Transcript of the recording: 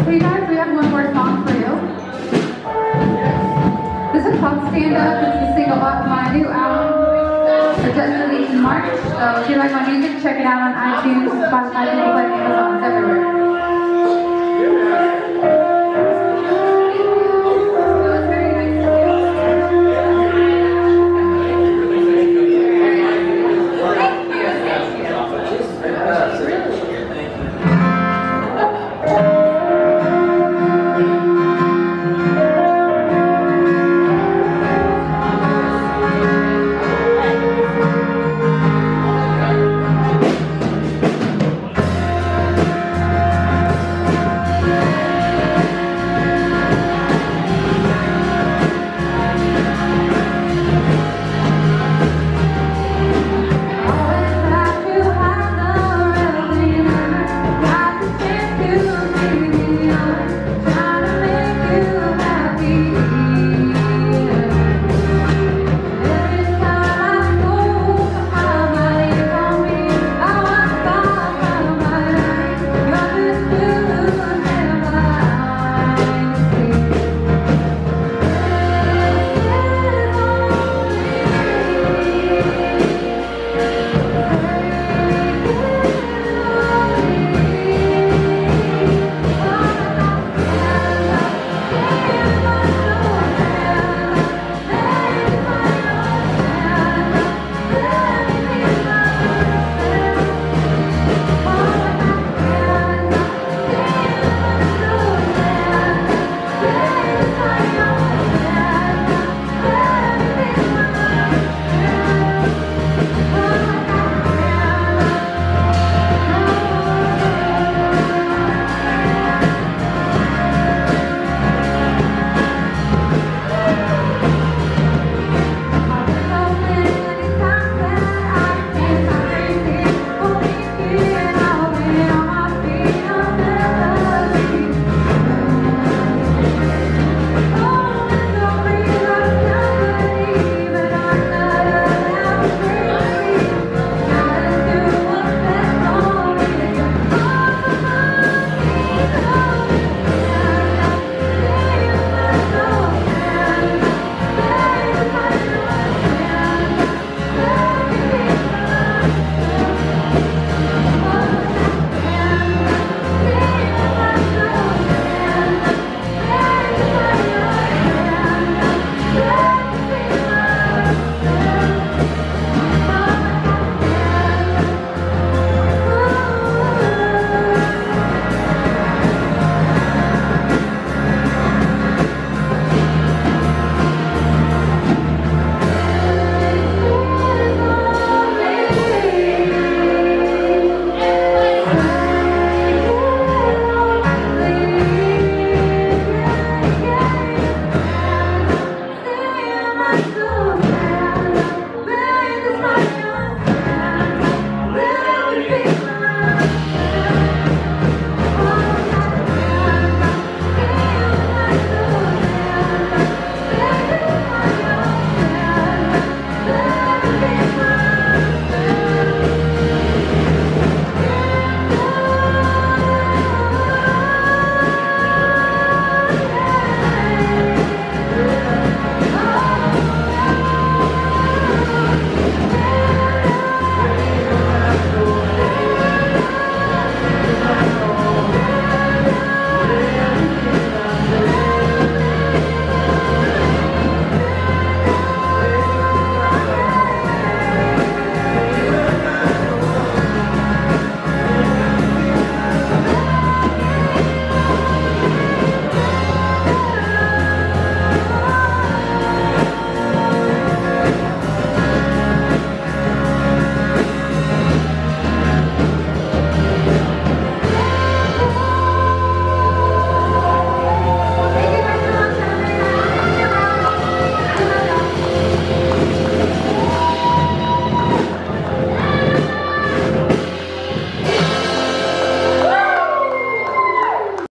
Hey guys, we have one more song for you. This is called Stand Up. It's the single off my new album. It just released in March. So if you like my music, check it out on iTunes, Spotify, Google Play, Amazon, everywhere.